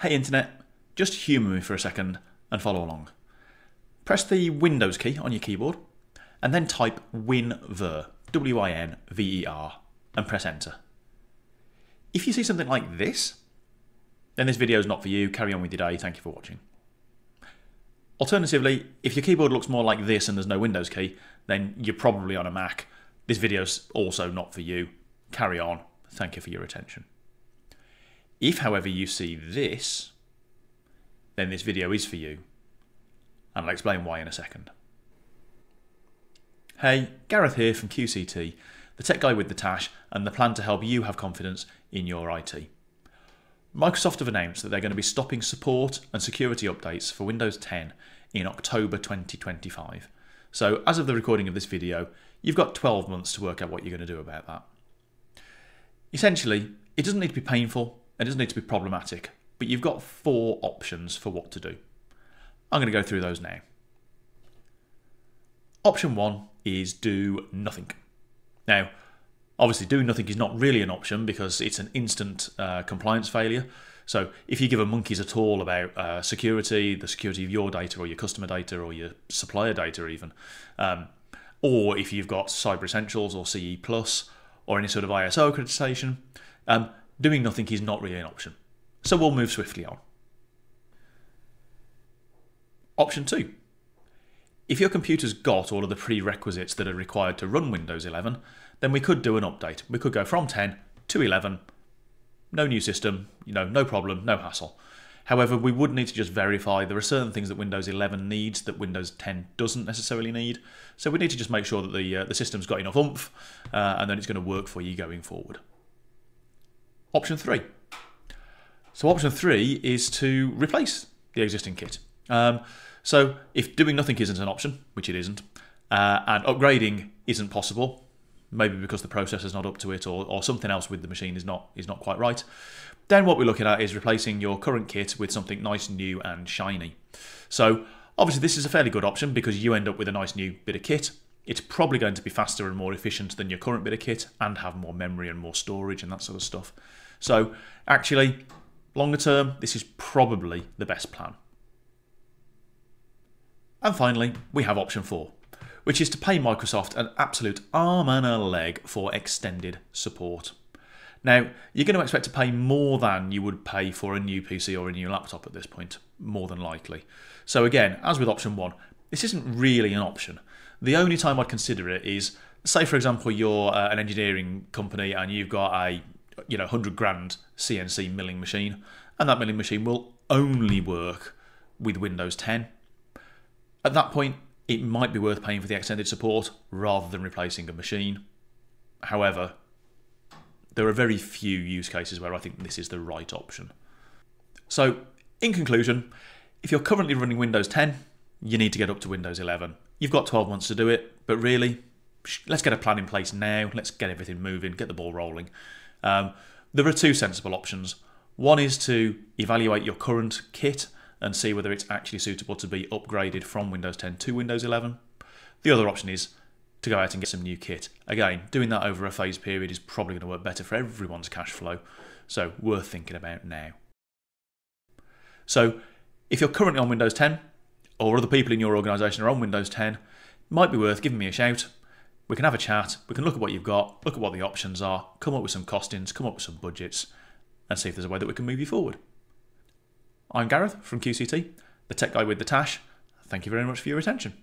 Hey Internet, just humour me for a second and follow along. Press the Windows key on your keyboard and then type WinVer, W-I-N-V-E-R, and press enter. If you see something like this, then this video is not for you. Carry on with your day. Thank you for watching. Alternatively, if your keyboard looks more like this and there's no Windows key, then you're probably on a Mac. This video's also not for you. Carry on. Thank you for your attention. If, however, you see this, then this video is for you. And I'll explain why in a second. Hey, Gareth here from QCT, the tech guy with the tash and the plan to help you have confidence in your IT. Microsoft have announced that they're going to be stopping support and security updates for Windows 10 in October 2025. So as of the recording of this video, you've got 12 months to work out what you're going to do about that. Essentially, it doesn't need to be painful, it doesn't need to be problematic, but you've got four options for what to do. I'm going to go through those now. Option one is do nothing. Now, obviously, doing nothing is not really an option because it's an instant uh, compliance failure. So, if you give a monkeys at all about uh, security, the security of your data or your customer data or your supplier data, even, um, or if you've got Cyber Essentials or CE Plus or any sort of ISO accreditation, um, doing nothing is not really an option. So we'll move swiftly on. Option 2. If your computer's got all of the prerequisites that are required to run Windows 11, then we could do an update. We could go from 10 to 11, no new system, you know, no problem, no hassle. However, we would need to just verify there are certain things that Windows 11 needs that Windows 10 doesn't necessarily need. So we need to just make sure that the, uh, the system's got enough oomph uh, and then it's going to work for you going forward. Option 3. So option 3 is to replace the existing kit. Um, so if doing nothing isn't an option, which it isn't, uh, and upgrading isn't possible, maybe because the processor's not up to it or, or something else with the machine is not is not quite right, then what we're looking at is replacing your current kit with something nice, new and shiny. So obviously this is a fairly good option because you end up with a nice new bit of kit. It's probably going to be faster and more efficient than your current bit of kit and have more memory and more storage and that sort of stuff. So actually, longer term, this is probably the best plan. And finally, we have option four, which is to pay Microsoft an absolute arm and a leg for extended support. Now, you're going to expect to pay more than you would pay for a new PC or a new laptop at this point, more than likely. So again, as with option one, this isn't really an option. The only time I'd consider it is, say for example, you're uh, an engineering company and you've got a you know 100 grand CNC milling machine, and that milling machine will only work with Windows 10. At that point, it might be worth paying for the extended support rather than replacing a machine. However, there are very few use cases where I think this is the right option. So, in conclusion, if you're currently running Windows 10, you need to get up to Windows 11. You've got 12 months to do it, but really, let's get a plan in place now. Let's get everything moving, get the ball rolling. Um, there are two sensible options. One is to evaluate your current kit and see whether it's actually suitable to be upgraded from Windows 10 to Windows 11. The other option is to go out and get some new kit. Again, doing that over a phase period is probably going to work better for everyone's cash flow, so worth thinking about now. So, if you're currently on Windows 10, or other people in your organisation are on Windows 10, might be worth giving me a shout. We can have a chat, we can look at what you've got, look at what the options are, come up with some costings, come up with some budgets, and see if there's a way that we can move you forward. I'm Gareth from QCT, the tech guy with the tash. Thank you very much for your attention.